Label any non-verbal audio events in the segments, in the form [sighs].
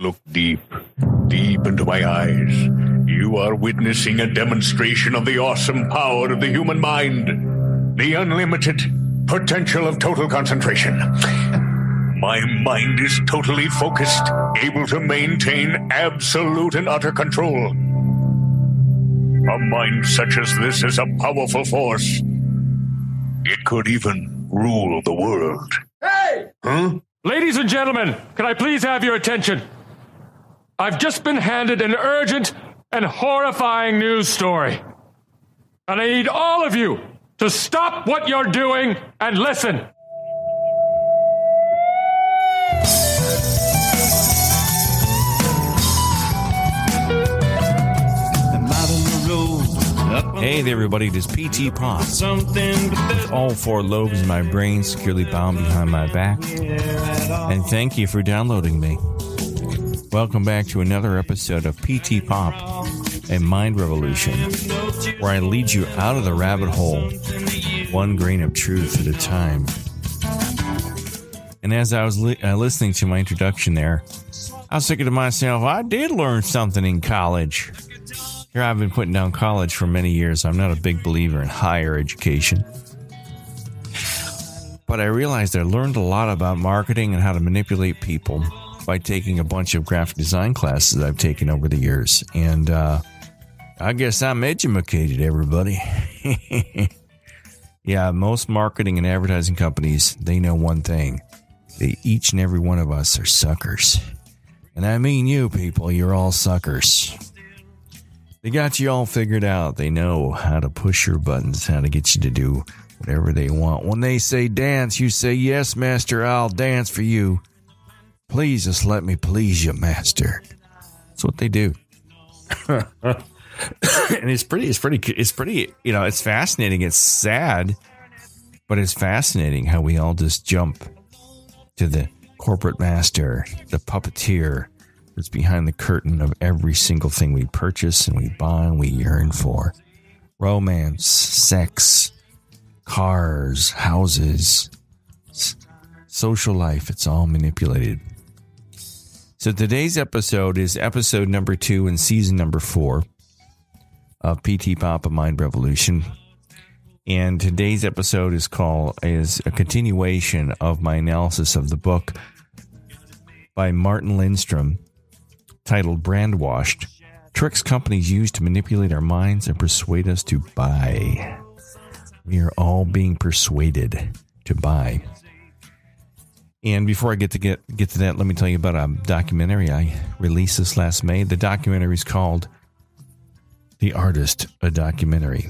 Look deep, deep into my eyes. You are witnessing a demonstration of the awesome power of the human mind, the unlimited potential of total concentration. My mind is totally focused, able to maintain absolute and utter control. A mind such as this is a powerful force. It could even rule the world. Hey! Huh? Ladies and gentlemen, can I please have your attention? I've just been handed an urgent and horrifying news story. And I need all of you to stop what you're doing and listen. Hey there, everybody. It is PT Pop. All four lobes in my brain securely bound behind my back. And thank you for downloading me. Welcome back to another episode of PT Pop, a mind revolution, where I lead you out of the rabbit hole, one grain of truth at a time. And as I was li- uh, listening to my introduction there, I was thinking to myself, I did learn something in college. Here I've been putting down college for many years. I'm not a big believer in higher education. But I realized I learned a lot about marketing and how to manipulate people by taking a bunch of graphic design classes I've taken over the years. And uh, I guess I'm educated, everybody. [laughs] yeah, most marketing and advertising companies, they know one thing. They, each and every one of us are suckers. And I mean you people, you're all suckers. They got you all figured out. They know how to push your buttons, how to get you to do whatever they want. When they say dance, you say, Yes, master, I'll dance for you. Please just let me please you, master. That's what they do. [laughs] and it's pretty, it's pretty, it's pretty, you know, it's fascinating. It's sad, but it's fascinating how we all just jump to the corporate master, the puppeteer, that's behind the curtain of every single thing we purchase and we buy and we yearn for romance, sex, cars, houses, social life. It's all manipulated. So today's episode is episode number two in season number four of PT Pop a Mind Revolution. And today's episode is called is a continuation of my analysis of the book by Martin Lindstrom titled Brandwashed Tricks Companies Use to Manipulate Our Minds and Persuade Us to Buy. We are all being persuaded to buy. And before I get to get get to that, let me tell you about a documentary I released this last May. The documentary is called The Artist, a documentary.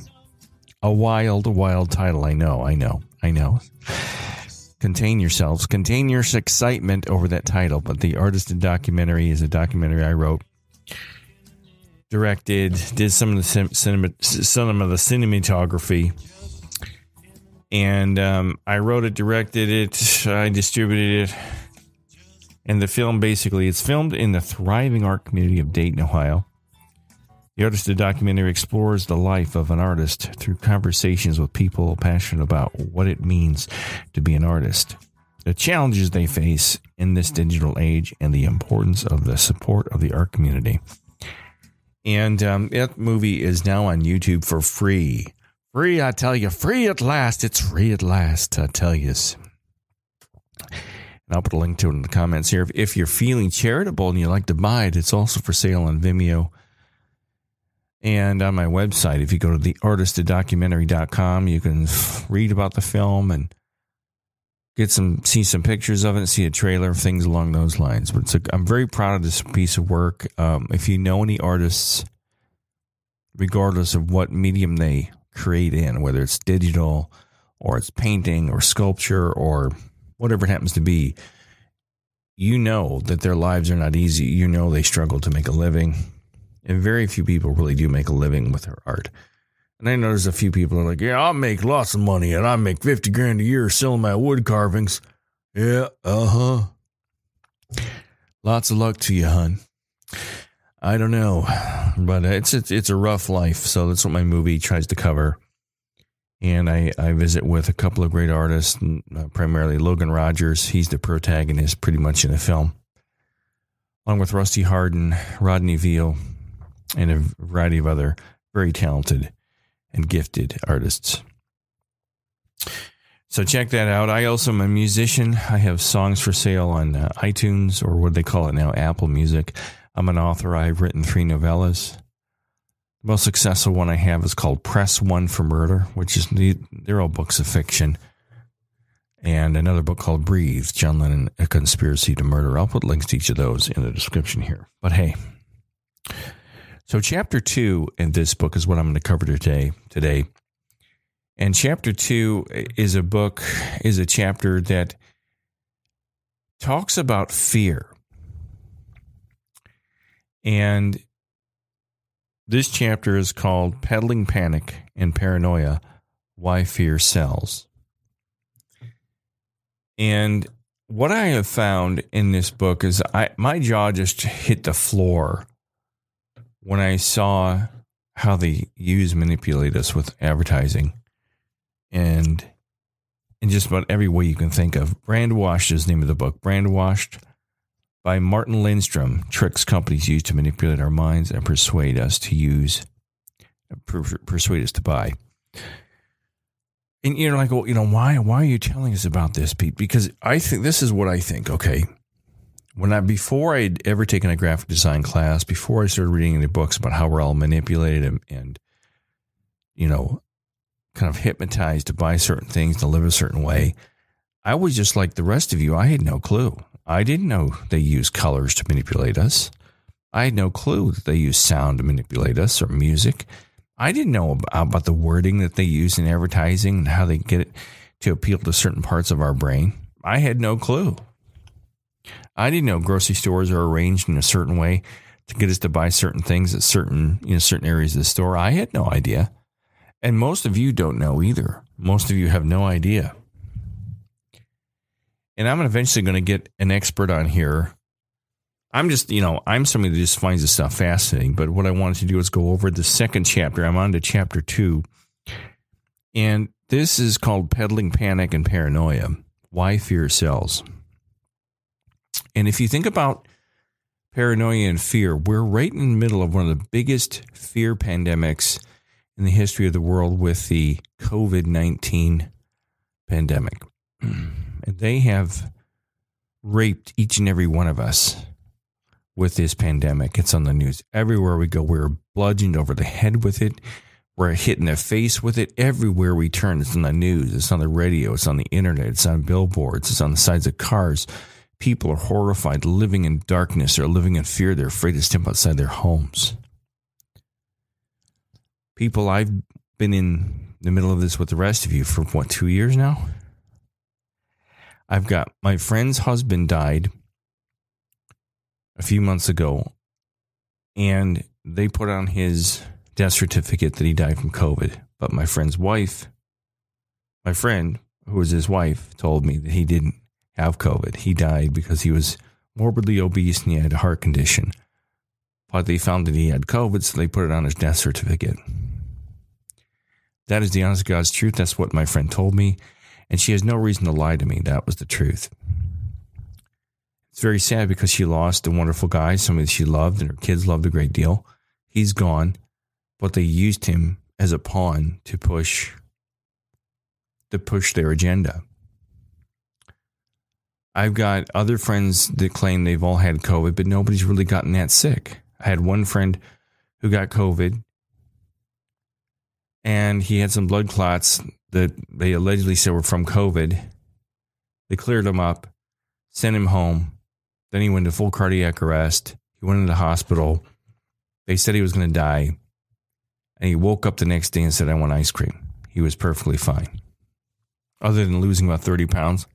A wild, wild title. I know, I know, I know. Contain yourselves, contain your excitement over that title. But The Artist, documentary is a documentary I wrote, directed, did some of the cinema, some of the cinematography and um, I wrote it, directed it, [sighs] I distributed it. And the film basically, it's filmed in the thriving art community of Dayton, Ohio. The artist of the documentary explores the life of an artist through conversations with people passionate about what it means to be an artist, the challenges they face in this digital age, and the importance of the support of the art community. And um, that movie is now on YouTube for free. Free, I tell you, free at last. It's free at last, I tell you. And I'll put a link to it in the comments here. If, you're feeling charitable and you like to buy it, it's also for sale on Vimeo and on my website. If you go to theartistadocumentary.com, you can read about the film and get some, see some pictures of it, see a trailer, of things along those lines. But I'm very proud of this piece of work. Um, if you know any artists, regardless of what medium they create in, whether it's digital or it's painting or sculpture or whatever it happens to be, you know that their lives are not easy. You know they struggle to make a living. And very few people really do make a living with their art. And I know there's a few people are like, yeah, I'll make lots of money and I make 50 grand a year selling my wood carvings. Yeah, uh huh. Lots of luck to you, hun. I don't know, but it's it's it's a rough life. So that's what my movie tries to cover. And I I visit with a couple of great artists, uh, primarily Logan Rogers. He's the protagonist, pretty much in the film. along with Rusty Hardin, Rodney Veal, and a variety of other very talented and gifted artists. So check that out. I also am a musician. I have songs for sale on uh, iTunes or what they call it now, Apple Music. I'm an author. I've written three novellas. The most successful one I have is called Press One for Murder, which is they're all books of fiction. And another book called Breathe, John Lennon, A Conspiracy to Murder. I'll put links to each of those in the description here. But hey, so chapter two in this book is what I'm going to cover today. Today, and chapter two is a book, is a chapter that talks about fear. And this chapter is called Peddling Panic and Paranoia Why Fear Sells. And what I have found in this book is I my jaw just hit the floor when I saw how they use manipulate us with advertising and in just about every way you can think of. Brandwashed is the name of the book. Brandwashed by Martin Lindstrom. Tricks companies use to manipulate our minds and persuade us to use, persuade us to buy. And you're like, well, you know, why? Why are you telling us about this, Pete? Because I think this is what I think. Okay, when I before I'd ever taken a graphic design class, before I started reading any books about how we're all manipulated and, and you know kind of hypnotized to buy certain things, to live a certain way. I was just like the rest of you. I had no clue. I didn't know they use colors to manipulate us. I had no clue that they use sound to manipulate us or music. I didn't know about the wording that they use in advertising and how they get it to appeal to certain parts of our brain. I had no clue. I didn't know grocery stores are arranged in a certain way to get us to buy certain things at certain you know certain areas of the store. I had no idea. And most of you don't know either. Most of you have no idea. And I'm eventually going to get an expert on here. I'm just, you know, I'm somebody that just finds this stuff fascinating. But what I wanted to do is go over the second chapter. I'm on to chapter two. And this is called Peddling Panic and Paranoia Why Fear Sells. And if you think about paranoia and fear, we're right in the middle of one of the biggest fear pandemics in the history of the world with the COVID 19 pandemic. [clears throat] And they have raped each and every one of us with this pandemic. It's on the news. Everywhere we go, we're bludgeoned over the head with it. We're hit in the face with it. Everywhere we turn, it's on the news, it's on the radio, it's on the internet, it's on billboards, it's on the sides of cars. People are horrified, living in darkness, or living in fear. They're afraid to step outside their homes people I've been in the middle of this with the rest of you for what, two years now? I've got my friend's husband died a few months ago, and they put on his death certificate that he died from COVID. But my friend's wife, my friend, who was his wife, told me that he didn't have COVID. He died because he was morbidly obese and he had a heart condition. But they found that he had COVID, so they put it on his death certificate. That is the honest God's truth. That's what my friend told me. And she has no reason to lie to me. That was the truth. It's very sad because she lost a wonderful guy, somebody she loved and her kids loved a great deal. He's gone, but they used him as a pawn to push to push their agenda. I've got other friends that claim they've all had COVID, but nobody's really gotten that sick. I had one friend who got COVID and he had some blood clots that they allegedly said were from COVID. They cleared him up, sent him home. Then he went to full cardiac arrest. He went into the hospital. They said he was going to die. And he woke up the next day and said, I want ice cream. He was perfectly fine. Other than losing about 30 pounds,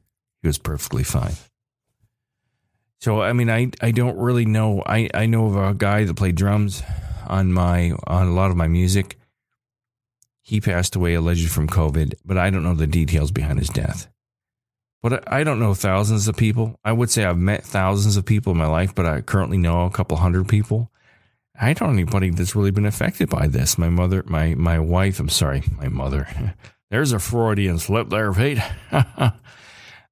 he was perfectly fine. So, I mean, I, I don't really know. I, I know of a guy that played drums on my on a lot of my music he passed away alleged from COVID, but I don't know the details behind his death. But I don't know thousands of people. I would say I've met thousands of people in my life, but I currently know a couple hundred people. I don't know anybody that's really been affected by this. My mother, my my wife. I'm sorry, my mother. [laughs] There's a Freudian slip there, Pete. [laughs]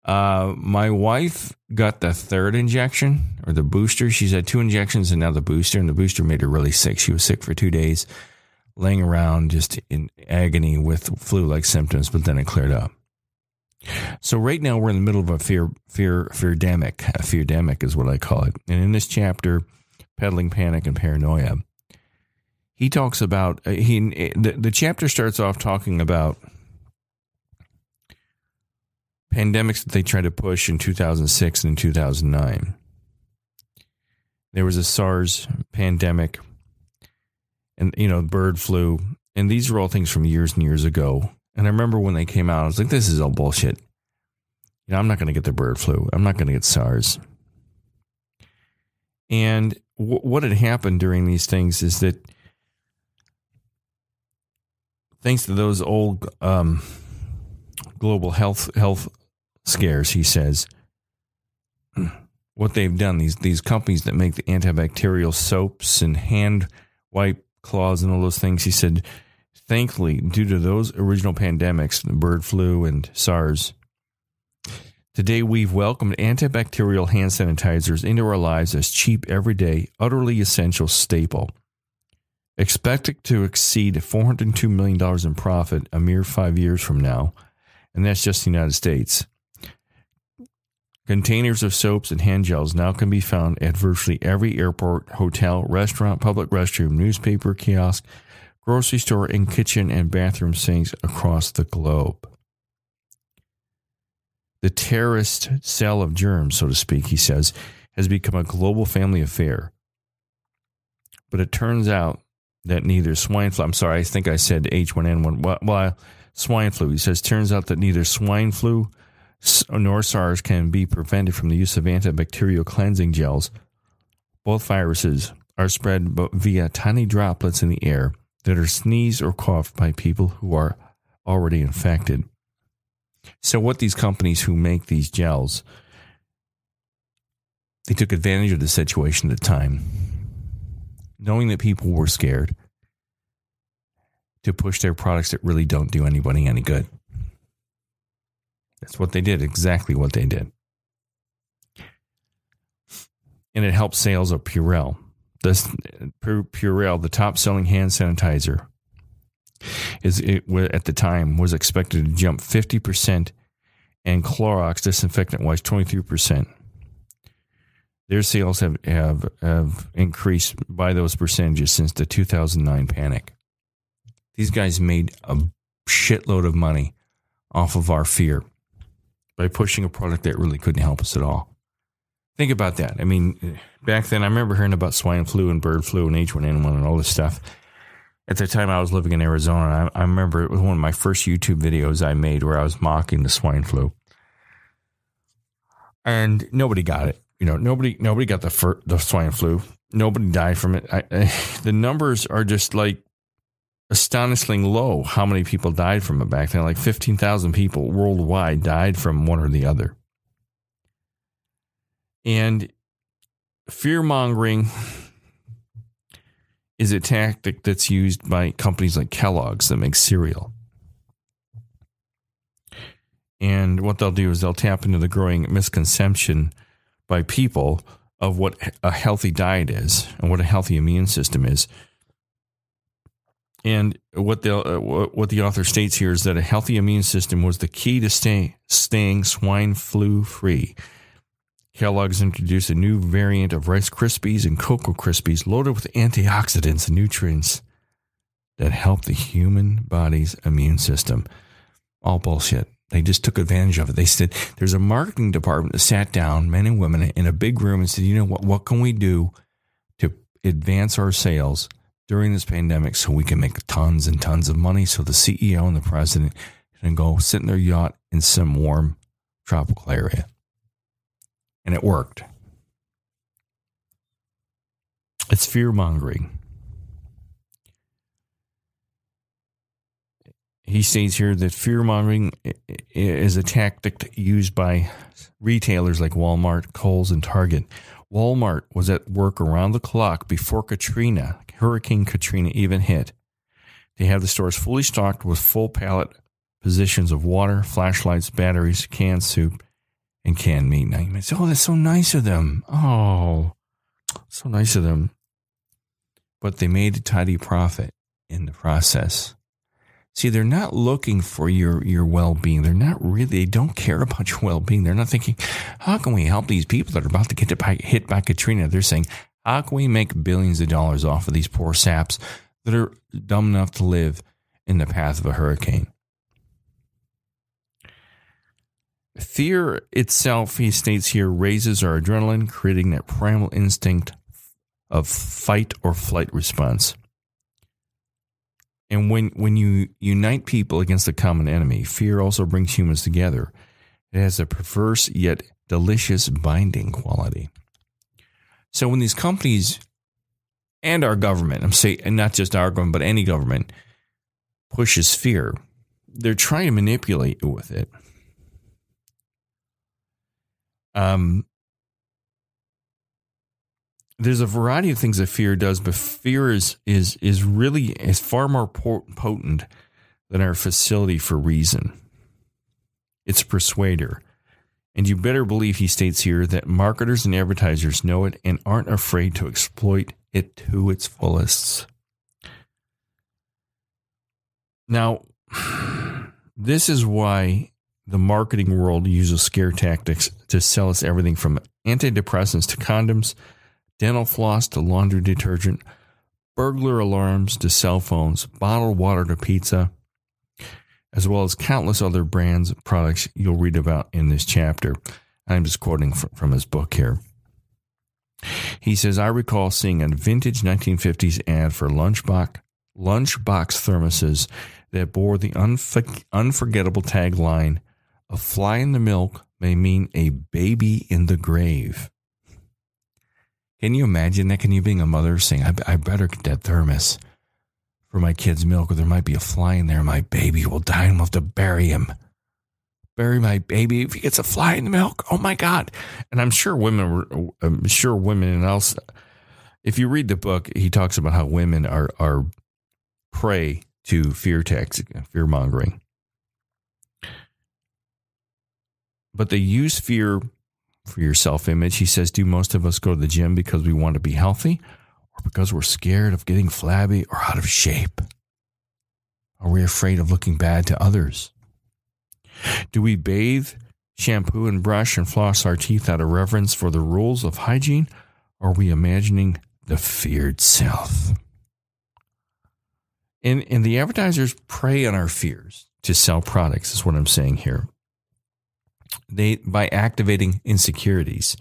Uh, my wife got the third injection or the booster. She's had two injections and now the booster, and the booster made her really sick. She was sick for two days, laying around just in agony with flu-like symptoms, but then it cleared up. So right now we're in the middle of a fear, fear, fear, feardemic. A feardemic is what I call it. And in this chapter, peddling panic and paranoia, he talks about uh, he the, the chapter starts off talking about pandemics that they tried to push in 2006 and 2009. There was a SARS pandemic and, you know, bird flu. And these are all things from years and years ago. And I remember when they came out, I was like, this is all bullshit. You know, I'm not going to get the bird flu. I'm not going to get SARS. And w- what had happened during these things is that thanks to those old um, global health health scares, he says. [clears throat] What they've done, these these companies that make the antibacterial soaps and hand wipe cloths and all those things, he said, thankfully, due to those original pandemics, bird flu and SARS, today we've welcomed antibacterial hand sanitizers into our lives as cheap, everyday, utterly essential staple. Expected to exceed $402 million in profit a mere five years from now, and that's just the United States. Containers of soaps and hand gels now can be found at virtually every airport, hotel, restaurant, public restroom, newspaper, kiosk, grocery store, and kitchen and bathroom sinks across the globe. The terrorist cell of germs, so to speak, he says, has become a global family affair. But it turns out that neither swine flu, I'm sorry, I think I said H1N1, well, swine flu. He says, turns out that neither swine flu, nor SARS can be prevented from the use of antibacterial cleansing gels. Both viruses are spread via tiny droplets in the air that are sneezed or coughed by people who are already infected. So, what these companies who make these gels, they took advantage of the situation at the time, knowing that people were scared, to push their products that really don't do anybody any good. That's what they did, exactly what they did. And it helped sales of Purell. This Purell, the top selling hand sanitizer, is it at the time was expected to jump 50% and Clorox disinfectant wise 23%. Their sales have, have, have increased by those percentages since the 2009 panic. These guys made a shitload of money off of our fear by pushing a product that really couldn't help us at all. Think about that. I mean, back then, I remember hearing about swine flu and bird flu and H1N1 and all this stuff. At the time, I was living in Arizona. I, I remember it was one of my first YouTube videos I made where I was mocking the swine flu, and nobody got it. You know, nobody nobody got the fir- the swine flu. Nobody died from it. I, I, [laughs] the numbers are just like astonishingly low how many people died from it back then. Like 15,000 people worldwide died from one or the other. And fear mongering is a tactic that's used by companies like Kellogg's that make cereal. And what they'll do is they'll tap into the growing misconception by people of what a healthy diet is and what a healthy immune system is and what the uh, what the author states here is that a healthy immune system was the key to stay, staying swine flu free. Kellogg's introduced a new variant of Rice Krispies and Cocoa Krispies loaded with antioxidants and nutrients that help the human body's immune system. All bullshit. They just took advantage of it. They said there's a marketing department that sat down, men and women, in a big room and said, you know what? What can we do to advance our sales? During this pandemic so we can make tons and tons of money so the CEO and the president can go sit in their yacht in some warm tropical area. And it worked. It's fear mongering. He states here that fear mongering is a tactic used by retailers like Walmart, Kohl's, and Target. Walmart was at work around the clock before Katrina Hurricane Katrina even hit. They have the stores fully stocked with full pallet positions of water, flashlights, batteries, canned soup, and canned meat. Say, "Oh, that's so nice of them." Oh, so nice of them. But they made a tidy profit in the process. See, they're not looking for your your well being. They're not really. They don't care about your well being. They're not thinking, "How can we help these people that are about to get hit by Katrina?" They're saying, "How can we make billions of dollars off of these poor saps that are dumb enough to live in the path of a hurricane?" Fear itself, he states here, raises our adrenaline, creating that primal instinct of fight or flight response. And when, when you unite people against a common enemy, fear also brings humans together. It has a perverse yet delicious binding quality. So when these companies and our government, I'm saying, and not just our government, but any government, pushes fear, they're trying to manipulate you with it. Um, there's a variety of things that fear does, but fear is is is really is far more potent than our facility for reason. It's a persuader. And you better believe he states here that marketers and advertisers know it and aren't afraid to exploit it to its fullest. Now, [sighs] this is why the marketing world uses scare tactics to sell us everything from antidepressants to condoms, dental floss to laundry detergent, burglar alarms to cell phones, bottled water to pizza, as well as countless other brands products you'll read about in this chapter. I'm just quoting from his book here. He says, I recall seeing a vintage 1950s ad for lunchbox, lunchbox thermoses that bore the unfor- unforgettable tagline a fly in the milk may mean a baby in the grave. Can you imagine that? Can you being a mother saying, I, I better get that thermos for my kid's milk, or there might be a fly in there. My baby will die and we'll have to bury him. Bury my baby if he gets a fly in the milk. Oh my God. And I'm sure women were, I'm sure women and else, if you read the book, he talks about how women are, are prey to fear tax, fear mongering. but they use fear for your self image. He says, Do most of us go to the gym because we want to be healthy or because we're scared of getting flabby or out of shape? Are we afraid of looking bad to others? Do we bathe, shampoo, and brush and floss our teeth out of reverence for the rules of hygiene? Are we imagining the feared self? And, and the advertisers prey on our fears to sell products, is what I'm saying here they by activating insecurities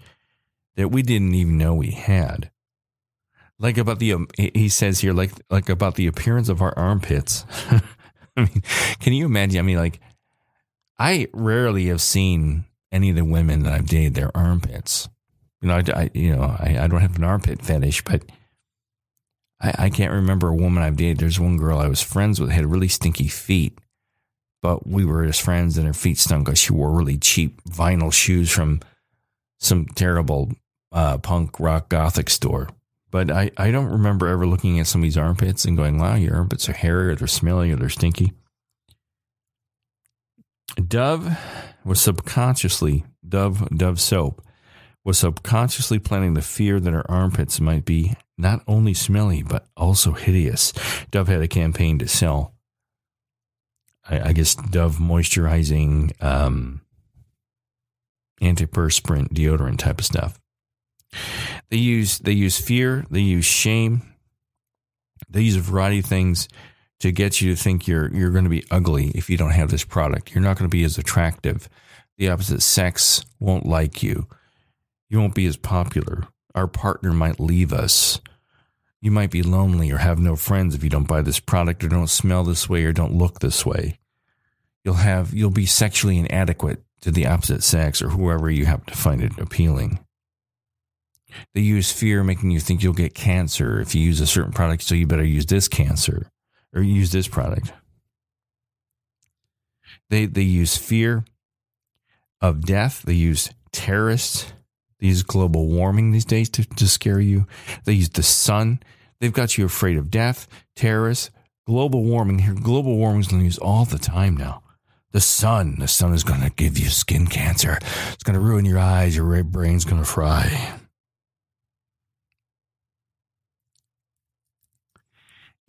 that we didn't even know we had. Like about the um, he says here like like about the appearance of our armpits. [laughs] I mean, can you imagine? I mean, like I rarely have seen any of the women that I've dated their armpits. You know, I, I you know I, I don't have an armpit fetish, but I, I can't remember a woman I've dated. There's one girl I was friends with had really stinky feet, but we were his friends and her feet stunk because she wore really cheap vinyl shoes from some terrible uh, punk rock gothic store. But I, I don't remember ever looking at somebody's armpits and going, wow, your armpits are hairy or they're smelly or they're stinky. Dove was subconsciously, Dove, Dove soap was subconsciously planning the fear that her armpits might be not only smelly, but also hideous. Dove had a campaign to sell I, I guess Dove moisturizing um, antiperspirant deodorant type of stuff. They use they use fear, they use shame, they use a variety of things to get you to think you're you're going to be ugly if you don't have this product. You're not going to be as attractive. The opposite sex won't like you. You won't be as popular. Our partner might leave us. You might be lonely or have no friends if you don't buy this product or don't smell this way or don't look this way. You'll have you'll be sexually inadequate to the opposite sex or whoever you happen to find it appealing. They use fear making you think you'll get cancer if you use a certain product, so you better use this cancer or use this product. They they use fear of death. They use terrorists. They use global warming these days to, to scare you. They use the sun. They've got you afraid of death, terrorists, global warming. Here, global warming is in the all the time now. The sun, the sun is going to give you skin cancer. It's going to ruin your eyes. Your brain's going to fry.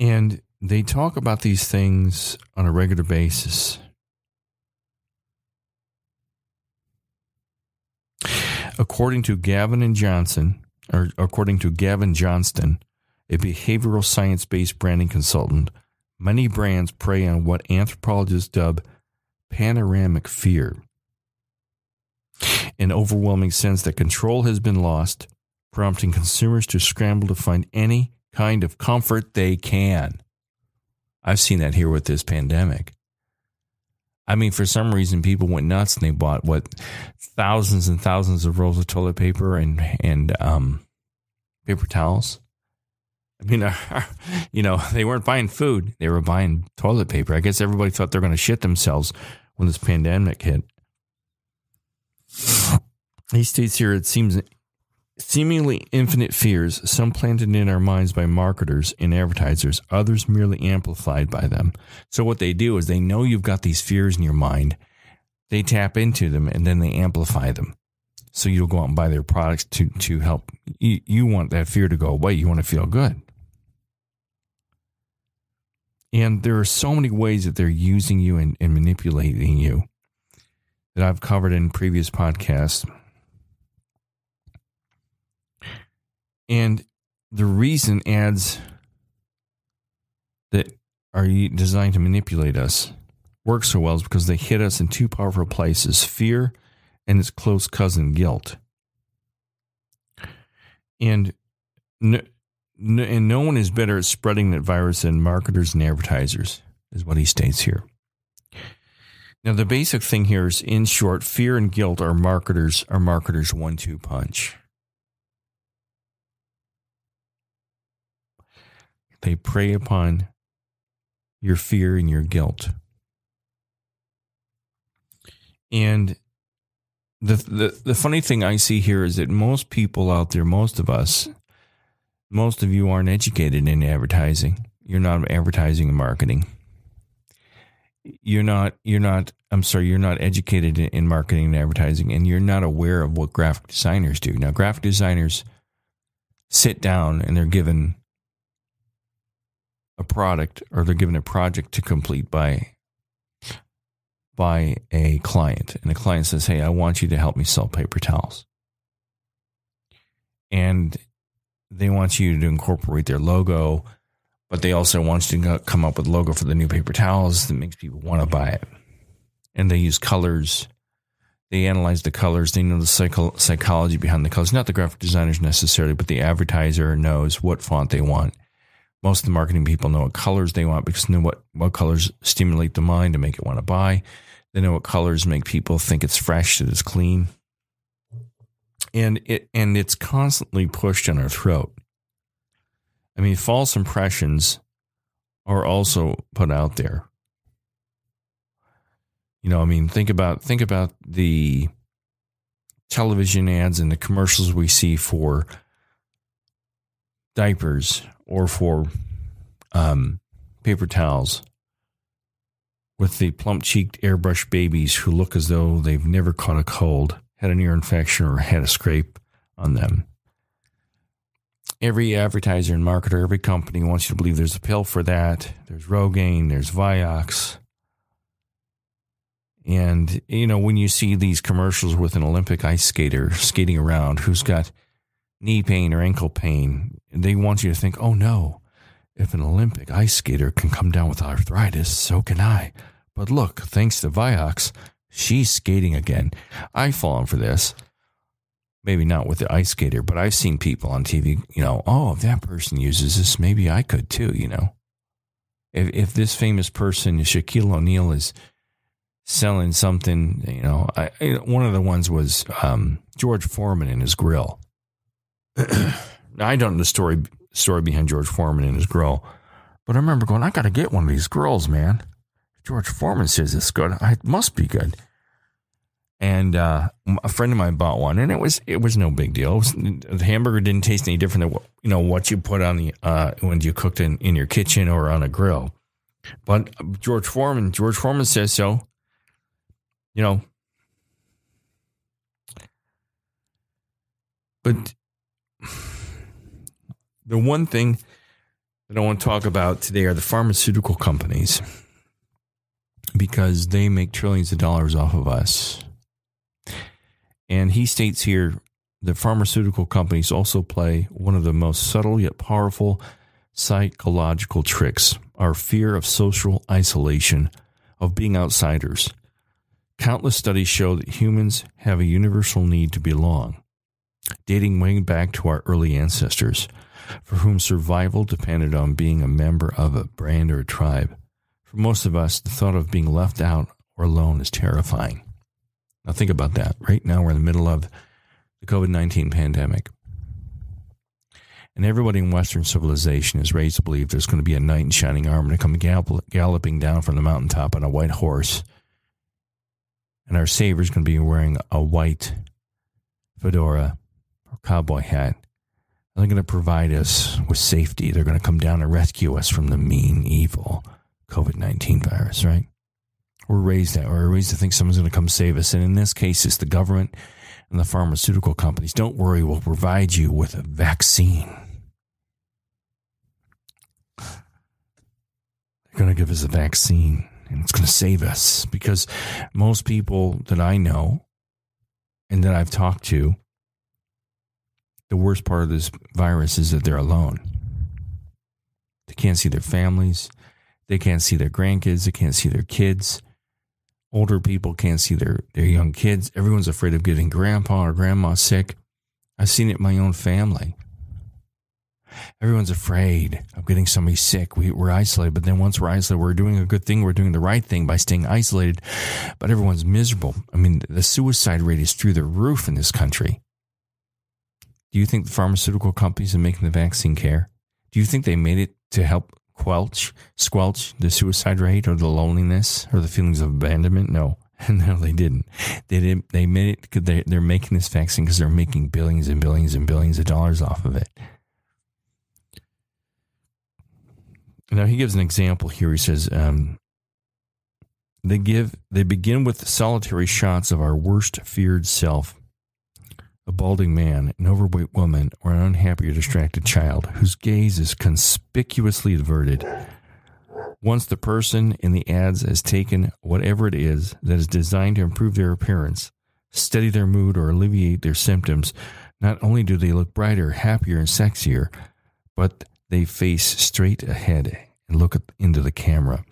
And they talk about these things on a regular basis. According to Gavin and Johnson, or according to Gavin Johnston, a behavioral science based branding consultant, many brands prey on what anthropologists dub panoramic fear. An overwhelming sense that control has been lost, prompting consumers to scramble to find any kind of comfort they can. I've seen that here with this pandemic. I mean, for some reason, people went nuts and they bought what thousands and thousands of rolls of toilet paper and and um, paper towels. I mean, [laughs] you know, they weren't buying food; they were buying toilet paper. I guess everybody thought they're going to shit themselves when this pandemic hit. He states here it seems seemingly infinite fears, some planted in our minds by marketers and advertisers, others merely amplified by them. So, what they do is they know you've got these fears in your mind, they tap into them, and then they amplify them. So, you'll go out and buy their products to, to help. You, you want that fear to go away, you want to feel good. And there are so many ways that they're using you and, and manipulating you that I've covered in previous podcasts. And the reason ads that are designed to manipulate us work so well is because they hit us in two powerful places fear and its close cousin, guilt. And no, no, and no one is better at spreading that virus than marketers and advertisers, is what he states here. Now, the basic thing here is, in short, fear and guilt are marketers are marketers one two punch. They prey upon your fear and your guilt. And the, the the funny thing I see here is that most people out there, most of us, most of you aren't educated in advertising. You're not advertising and marketing. You're not you're not I'm sorry, you're not educated in marketing and advertising and you're not aware of what graphic designers do. Now graphic designers sit down and they're given a product or they're given a project to complete by by a client. And the client says hey i want you to help me sell paper towels. And they want you to incorporate their logo but they also want you to come up with a logo for the new paper towels that makes people want to buy it. And they use colors. They analyze the colors. They know the psycho- psychology behind the colors. Not the graphic designers necessarily but the advertiser knows what font they want most of the marketing people know what colors they want because they know what, what colors stimulate the mind to make it want to buy. They know what colors make people think it's fresh, that it's clean. And it and it's constantly pushed in our throat. I mean, false impressions are also put out there. You know, I mean, think about think about the television ads and the commercials we see for diapers or for um, paper towels with the plump cheeked airbrush babies who look as though they've never caught a cold, had an ear infection, or had a scrape on them. Every advertiser and marketer, every company wants you to believe there's a pill for that. There's Rogaine, there's Vioxx. And, you know, when you see these commercials with an Olympic ice skater skating around who's got knee pain or ankle pain, they want you to think, oh no, if an Olympic ice skater can come down with arthritis, so can I. But look, thanks to Vioxx, she's skating again. I've fallen for this. Maybe not with the ice skater, but I've seen people on TV, you know, oh, if that person uses this, maybe I could too, you know. If, if this famous person, Shaquille O'Neal, is selling something, you know, I, one of the ones was um, George Foreman in his grill. [clears throat] I don't know the story story behind George Foreman and his grill, but I remember going, I got to get one of these grills, man. George Foreman says it's good. It must be good. And uh, a friend of mine bought one, and it was it was no big deal. Was, the hamburger didn't taste any different than what you know what you put on the uh, when you cooked in in your kitchen or on a grill. But George Foreman, George Foreman says so. You know, but [sighs] the one thing that I want to talk about today are the pharmaceutical companies because they make trillions of dollars off of us. And he states here that pharmaceutical companies also play one of the most subtle yet powerful psychological tricks our fear of social isolation, of being outsiders. Countless studies show that humans have a universal need to belong, dating way back to our early ancestors, for whom survival depended on being a member of a brand or a tribe. For most of us, the thought of being left out or alone is terrifying. Now, think about that. Right now, we're in the middle of the COVID 19 pandemic. And everybody in Western civilization is raised to believe there's going to be a knight in shining armor to come galloping down from the mountaintop on a white horse. And our Savior is going to be wearing a white fedora or cowboy hat. They're going to provide us with safety. They're going to come down and rescue us from the mean, evil COVID 19 virus, right? We're raised that, we're raised to think someone's going to come save us. And in this case, it's the government and the pharmaceutical companies. Don't worry, we'll provide you with a vaccine. They're going to give us a vaccine and it's going to save us because most people that I know and that I've talked to, the worst part of this virus is that they're alone. They can't see their families. They can't see their grandkids. They can't see their kids. Older people can't see their, their young kids. Everyone's afraid of getting grandpa or grandma sick. I've seen it in my own family. Everyone's afraid of getting somebody sick. We, we're isolated, but then once we're isolated, we're doing a good thing. We're doing the right thing by staying isolated, but everyone's miserable. I mean, the suicide rate is through the roof in this country. Do you think the pharmaceutical companies are making the vaccine care? Do you think they made it to help quelch, squelch the suicide rate or the loneliness or the feelings of abandonment? No, [laughs] no, they didn't. They didn't. They made it they, they're making this vaccine because they're making billions and billions and billions of dollars off of it. Now he gives an example here. He says um, they give they begin with solitary shots of our worst feared self a balding man, an overweight woman, or an unhappy or distracted child whose gaze is conspicuously averted. Once the person in the ads has taken whatever it is that is designed to improve their appearance, steady their mood, or alleviate their symptoms, not only do they look brighter, happier, and sexier, but they face straight ahead and look into the camera.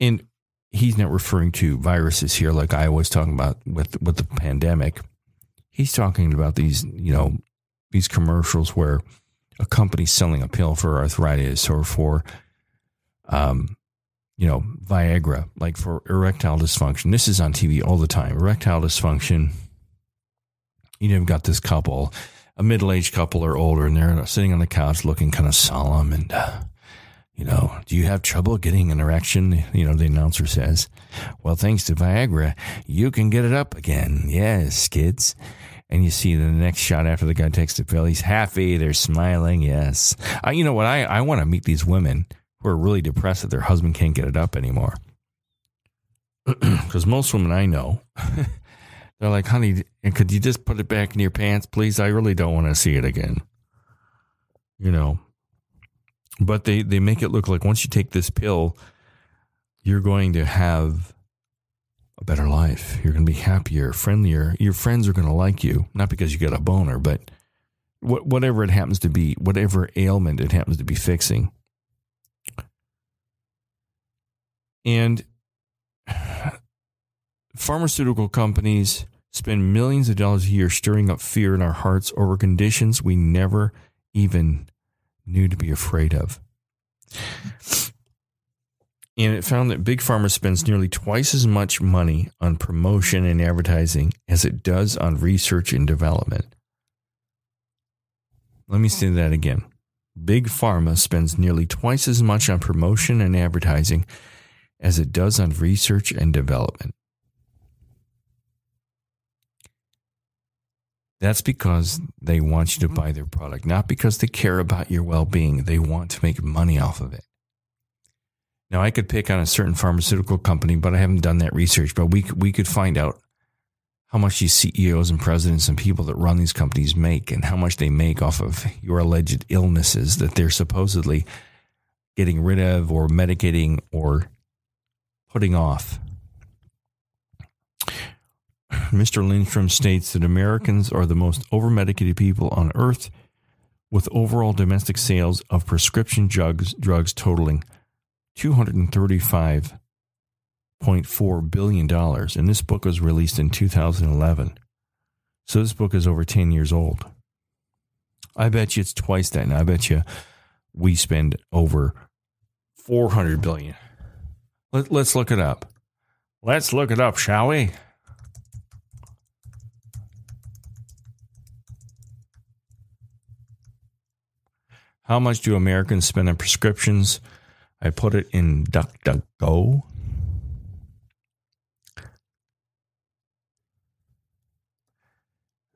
And he's not referring to viruses here like I was talking about with, with the pandemic he's talking about these, you know, these commercials where a company's selling a pill for arthritis or for, um, you know, Viagra, like for erectile dysfunction. This is on TV all the time. Erectile dysfunction. You know, you've got this couple, a middle aged couple or older, and they're sitting on the couch looking kind of solemn and, uh, you know, do you have trouble getting an erection? You know, the announcer says, well, thanks to Viagra, you can get it up again. Yes, kids. And you see the next shot after the guy takes the pill, he's happy, they're smiling. Yes. Uh, you know what? I, I want to meet these women who are really depressed that their husband can't get it up anymore. [clears throat] Because most women I know, [laughs] they're like, honey, could you just put it back in your pants, please? I really don't want to see it again. You know, but they, they make it look like once you take this pill, you're going to have a better life. You're going to be happier, friendlier. Your friends are going to like you, not because you got a boner, but whatever it happens to be, whatever ailment it happens to be fixing. And [sighs] pharmaceutical companies spend millions of dollars a year stirring up fear in our hearts over conditions we never even knew to be afraid of. And it found that Big Pharma spends nearly twice as much money on promotion and advertising as it does on research and development. Let me say that again. Big Pharma spends nearly twice as much on promotion and advertising as it does on research and development. That's because they want you to buy their product, not because they care about your well being. They want to make money off of it. Now, I could pick on a certain pharmaceutical company, but I haven't done that research. But we we could find out how much these CEOs and presidents and people that run these companies make, and how much they make off of your alleged illnesses that they're supposedly getting rid of, or medicating, or putting off. [sighs] Mr. Lindstrom states that Americans are the most overmedicated people on earth, with overall domestic sales of prescription drugs, drugs totaling $235.4 billion. And this book was released in 2011. So this book is over 10 years old. I bet you it's twice that. And I bet you we spend over 400 billion. Let, let's look it up. Let's look it up, shall we? How much do Americans spend on prescriptions? I put it in DuckDuckGo.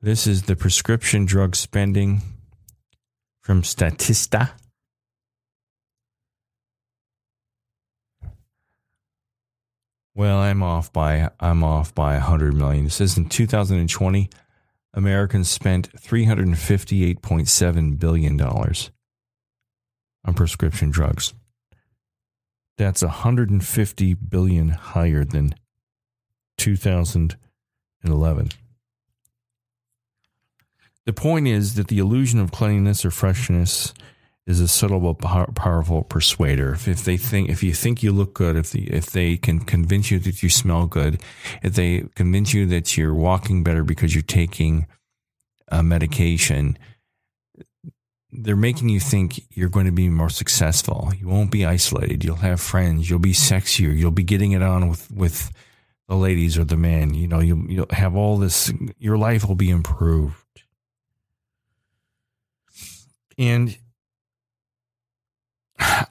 This is the prescription drug spending from Statista. Well, I'm off by I'm off by 100 million. It says in 2020 Americans spent 358.7 billion dollars on prescription drugs. That's 150 billion higher than 2011. The point is that the illusion of cleanliness or freshness is a subtle but powerful persuader. If, they think, if you think you look good, if the, if they can convince you that you smell good, if they convince you that you're walking better because you're taking a medication, they're making you think you're going to be more successful. You won't be isolated. You'll have friends. You'll be sexier. You'll be getting it on with, with the ladies or the men. You know, you'll, you'll have all this, your life will be improved. And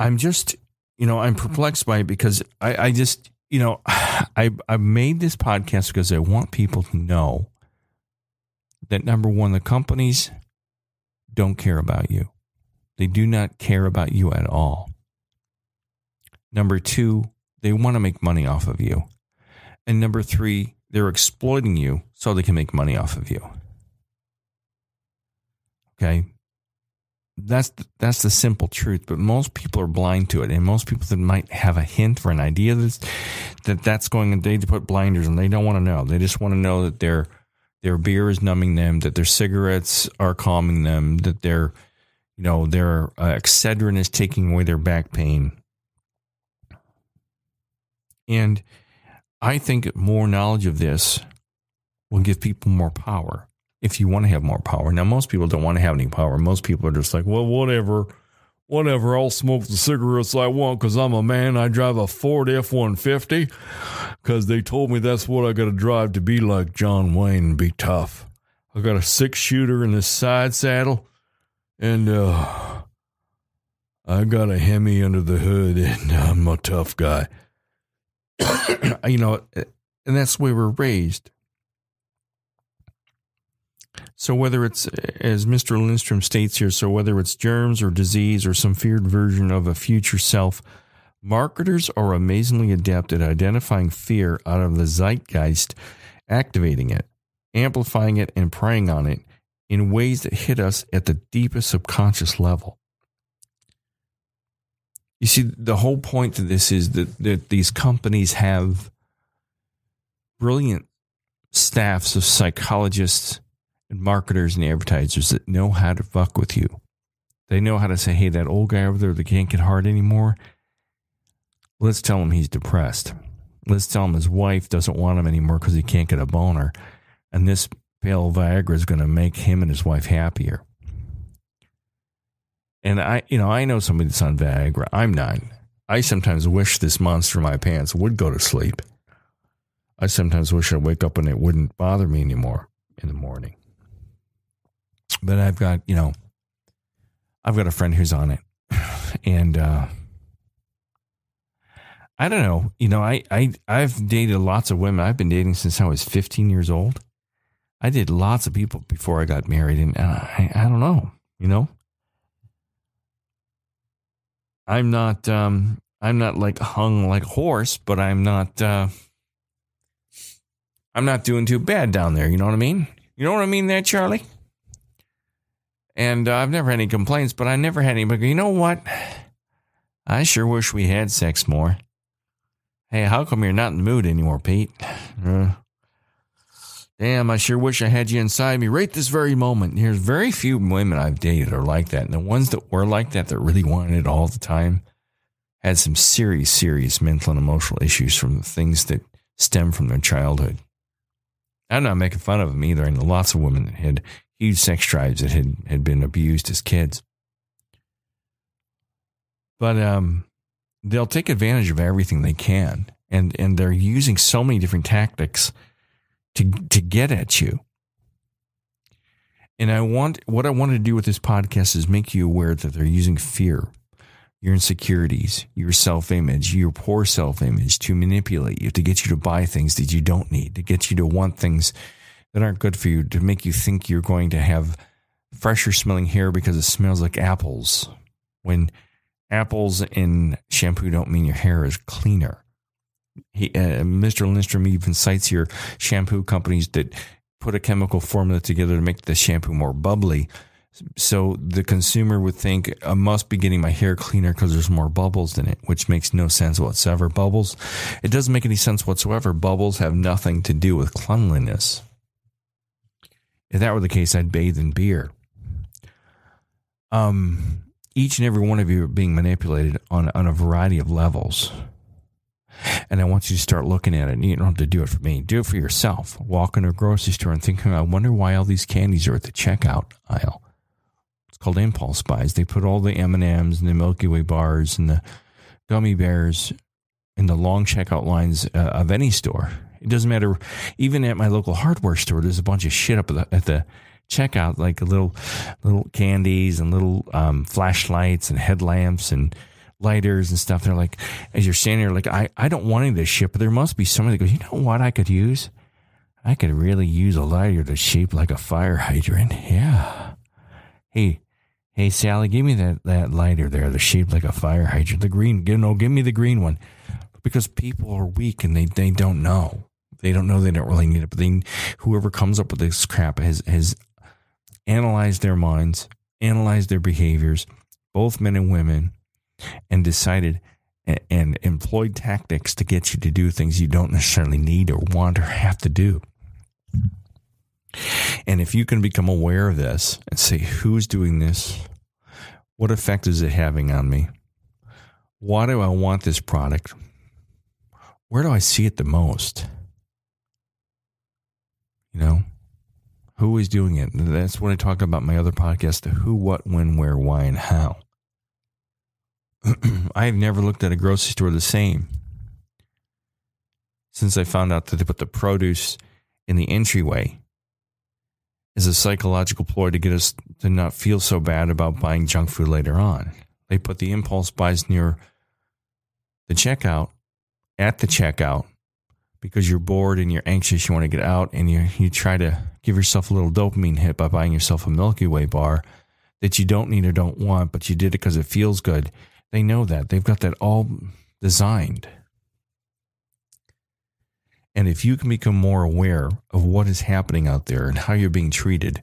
I'm just, you know, I'm perplexed by it because I, I just, you know, [sighs] I, I made this podcast because I want people to know that number one, the companies don't care about you. They do not care about you at all. Number two, they want to make money off of you. And number three, they're exploiting you so they can make money off of you. Okay. That's the, that's the simple truth, but most people are blind to it, and most people that might have a hint or an idea that's, that that's going, they put blinders, and they don't want to know. They just want to know that they're their beer is numbing them, that their cigarettes are calming them, that their, you know, their uh, Excedrin is taking away their back pain. And I think more knowledge of this will give people more power if you want to have more power. Now, most people don't want to have any power. Most people are just like, well, whatever whatever, I'll smoke the cigarettes I want because I'm a man. I drive a Ford F 150 because they told me that's what I got to drive to be like John Wayne and be tough. I got a six shooter in the side saddle and uh, I got a Hemi under the hood and I'm a tough guy. [coughs] you know, and that's the way we're raised. So whether it's, as Mr. Lindstrom states here, so whether it's germs or disease or some feared version of a future self, marketers are amazingly adept at identifying fear out of the zeitgeist, activating it, amplifying it, and preying on it in ways that hit us at the deepest subconscious level. You see, the whole point to this is that, that these companies have brilliant staffs of psychologists and marketers and advertisers that know how to fuck with you. They know how to say, hey, that old guy over there that can't get hard anymore, let's tell him he's depressed. Let's tell him his wife doesn't want him anymore because he can't get a boner. And this pale Viagra is going to make him and his wife happier. And I, you know, I know somebody that's on Viagra. I'm not. I sometimes wish this monster in my pants would go to sleep. I sometimes wish I'd wake up and it wouldn't bother me anymore in the morning. But I've got, you know, I've got a friend who's on it. [sighs] And uh I don't know, you know, I I I've dated lots of women. I've been dating since I was 15 years old. I did lots of people before I got married and I I don't know, you know. I'm not um I'm not like hung like a horse, but I'm not. Uh, I'm not doing too bad down there. You know what I mean? You know what I mean, there, Charlie. And uh, I've never had any complaints, but I never had any. But you know what? I sure wish we had sex more. Hey, how come you're not in the mood anymore, Pete? Uh, damn, I sure wish I had you inside me right this very moment. There's very few women I've dated are like that. And the ones that were like that, that really wanted it all the time, had some serious, serious mental and emotional issues from the things that stem from their childhood. I'm not making fun of them either. And lots of women that had huge sex drives that had, had been abused as kids. But um, they'll take advantage of everything they can. And, and they're using so many different tactics to, to get at you. And I want what I want to do with this podcast is make you aware that they're using fear your insecurities, your self image, your poor self image to manipulate you, to get you to buy things that you don't need, to get you to want things that aren't good for you, to make you think you're going to have fresher smelling hair because it smells like apples. When apples in shampoo don't mean your hair is cleaner. He, uh, Mr. Lindstrom even cites your shampoo companies that put a chemical formula together to make the shampoo more bubbly so the consumer would think I must be getting my hair cleaner because there's more bubbles in it, which makes no sense whatsoever. Bubbles, it doesn't make any sense whatsoever. Bubbles have nothing to do with cleanliness. If that were the case, I'd bathe in beer. Um, each and every one of you are being manipulated on, on a variety of levels. And I want you to start looking at it. You don't have to do it for me. Do it for yourself. Walk in a grocery store and think, I wonder why all these candies are at the checkout aisle. It's called impulse buys. They put all the M and M's and the Milky Way bars and the gummy bears in the long checkout lines uh, of any store. It doesn't matter. Even at my local hardware store, there's a bunch of shit up at the, checkout, like little little candies and little um, flashlights and headlamps and lighters and stuff. They're like, as you're standing there, like, I, I don't want any of this shit, but there must be somebody that goes, you know what I could use? I could really use a lighter that's shaped like a fire hydrant. Yeah. Hey, Hey, Sally, give me that, that lighter there, the shaped like a fire hydrant. The green, you know, give me the green one. Because people are weak and they, they don't know. They don't know they don't really need it. But they, whoever comes up with this crap has, has analyzed their minds, analyzed their behaviors, both men and women, and decided and employed tactics to get you to do things you don't necessarily need or want or have to do. And if you can become aware of this and say, who's doing this? What effect is it having on me? Why do I want this product? Where do I see it the most? You know, who is doing it? That's what I talk about my other podcast the who, what, when, where, why, and how. [clears throat] I have never looked at a grocery store the same since I found out that they put the produce in the entryway as a psychological ploy to get us to not feel so bad about buying junk food later on. They put the impulse buys near the checkout, at the checkout, because you're bored and you're anxious, you want to get out, and you, you try to give yourself a little dopamine hit by buying yourself a Milky Way bar that you don't need or don't want, but you did it because it feels good. They know that. They've got that all designed. And if you can become more aware of what is happening out there and how you're being treated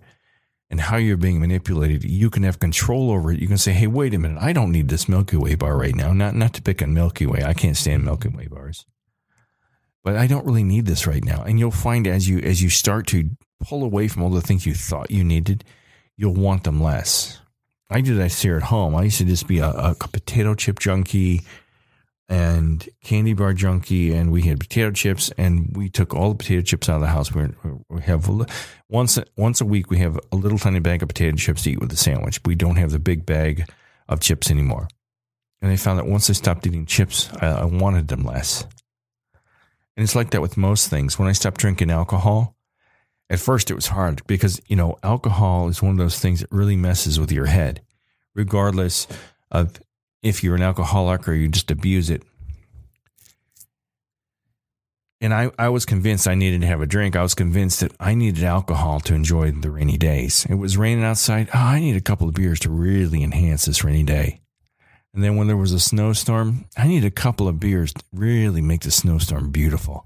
and how you're being manipulated, you can have control over it. You can say, hey, wait a minute, I don't need this Milky Way bar right now. Not, not to pick on Milky Way. I can't stand Milky Way bars. But I don't really need this right now. And you'll find as you as you start to pull away from all the things you thought you needed, you'll want them less. I did that here at home. I used to just be a, a potato chip junkie and candy bar junkie, and we had potato chips, and we took all the potato chips out of the house. We, we have once once a week we have a little tiny bag of potato chips to eat with the sandwich. We don't have the big bag of chips anymore. And I found that once I stopped eating chips, I, I wanted them less. And it's like that with most things. When I stopped drinking alcohol, at first it was hard because you know alcohol is one of those things that really messes with your head, regardless of if you're an alcoholic or you just abuse it. And I, I was convinced I needed to have a drink. I was convinced that I needed alcohol to enjoy the rainy days. It was raining outside. Oh, I need a couple of beers to really enhance this rainy day. And then when there was a snowstorm, I needed a couple of beers to really make the snowstorm beautiful.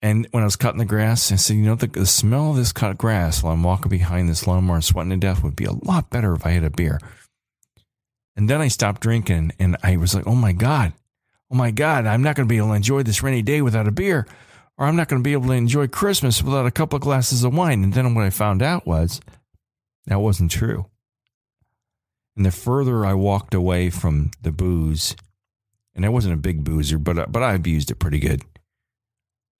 And when I was cutting the grass, I said, you know, the, the smell of this cut grass while I'm walking behind this lawnmower sweating to death would be a lot better if I had a beer. And then I stopped drinking and I was like, oh my God, oh my God, I'm not going to be able to enjoy this rainy day without a beer, or I'm not going to be able to enjoy Christmas without a couple of glasses of wine. And then what I found out was that wasn't true. And the further I walked away from the booze, and I wasn't a big boozer, but but I abused it pretty good.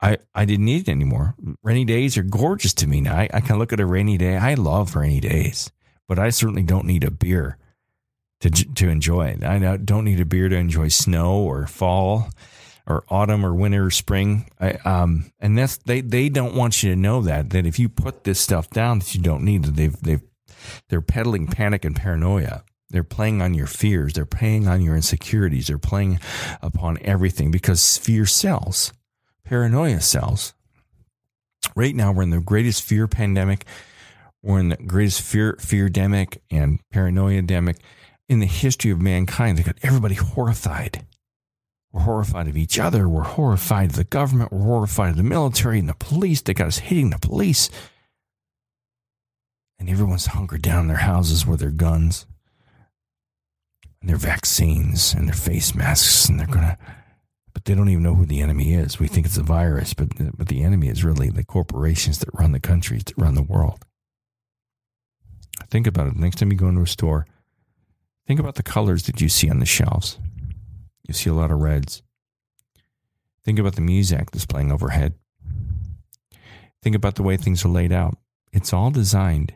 I I didn't need it anymore. Rainy days are gorgeous to me now. I, I can look at a rainy day. I love rainy days, but I certainly don't need a beer to to enjoy it. I don't need a beer to enjoy snow or fall or autumn or winter or spring. I, um, and that's they they don't want you to know that that if you put this stuff down that you don't need, that they've they've they're peddling panic and paranoia. They're playing on your fears. They're playing on your insecurities. They're playing upon everything because fear sells, paranoia sells. Right now, we're in the greatest fear pandemic. We're in the greatest fear fear demic and paranoia demic in the history of mankind. They got everybody horrified. We're horrified of each other. We're horrified of the government. We're horrified of the military and the police. They got us hating the police. And everyone's hunkered down in their houses with their guns and their vaccines and their face masks. And they're to, but they don't even know who the enemy is. We think it's a virus, but, but the enemy is really the corporations that run the countries, that run the world. Think about it. Next time you go into a store, think about the colors that you see on the shelves. You see a lot of reds. Think about the music that's playing overhead. Think about the way things are laid out. It's all designed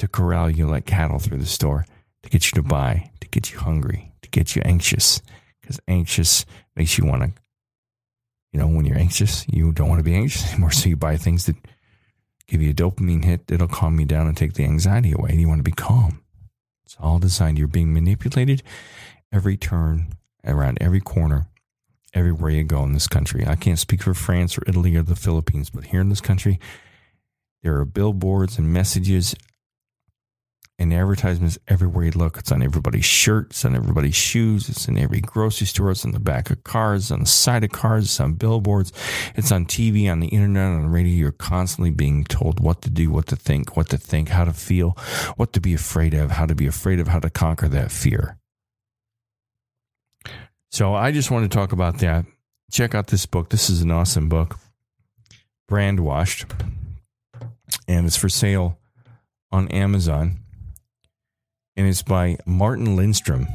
to corral you like cattle through the store, to get you to buy, to get you hungry, to get you anxious. Because anxious makes you want to, you know, when you're anxious, you don't want to be anxious anymore. [laughs] So you buy things that give you a dopamine hit that'll calm you down and take the anxiety away. You want to be calm. It's all designed. You're being manipulated every turn around every corner, everywhere you go in this country. I can't speak for France or Italy or the Philippines, but here in this country, there are billboards and messages and advertisements everywhere you look. It's on everybody's shirts, on everybody's shoes. It's in every grocery store. It's on the back of cars, on the side of cars. It's on billboards. It's on TV, on the internet, on the radio. You're constantly being told what to do, what to think, what to think, how to feel, what to be afraid of, how to be afraid of, how to conquer that fear. So I just want to talk about that. Check out this book. This is an awesome book, Brandwashed, and it's for sale on Amazon. And it's by Martin Lindstrom.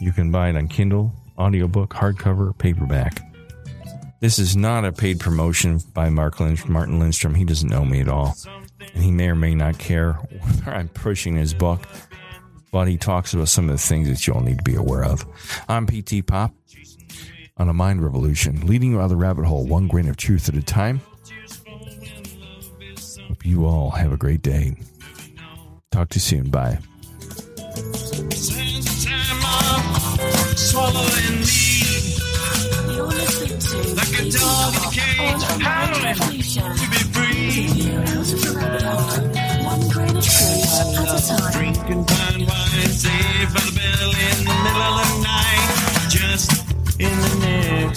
You can buy it on Kindle, audiobook, hardcover, paperback. This is not a paid promotion by Mark Martin Lindstrom. He doesn't know me at all. And he may or may not care whether I'm pushing his book but he talks about some of the things that you'll need to be aware of. I'm PT Pop on a mind revolution, leading you out of the rabbit hole one grain of truth at a time. Hope you all have a great day. Talk to you soon. Bye. Like a dog in a cage, howling to be free? At a time. Drinking fine wine, saved by the bell in the middle of the night, just in the name.